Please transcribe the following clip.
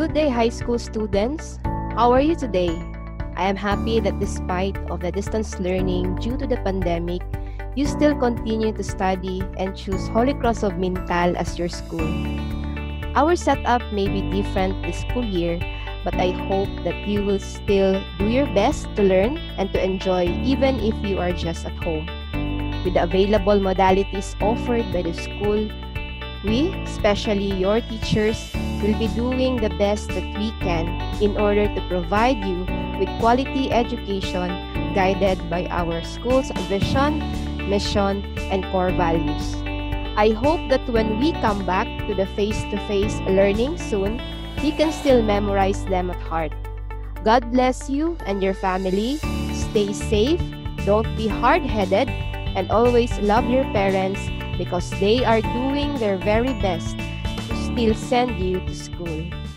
Good day, high school students. How are you today? I am happy that despite of the distance learning due to the pandemic, you still continue to study and choose Holy Cross of Mintal as your school. Our setup may be different this school year, but I hope that you will still do your best to learn and to enjoy even if you are just at home. With the available modalities offered by the school, we, especially your teachers, will be doing the best that we can in order to provide you with quality education guided by our school's vision, mission, and core values. I hope that when we come back to the face-to-face learning soon, you can still memorize them at heart. God bless you and your family. Stay safe, don't be hard-headed, and always love your parents because they are doing their very best to still send you to school.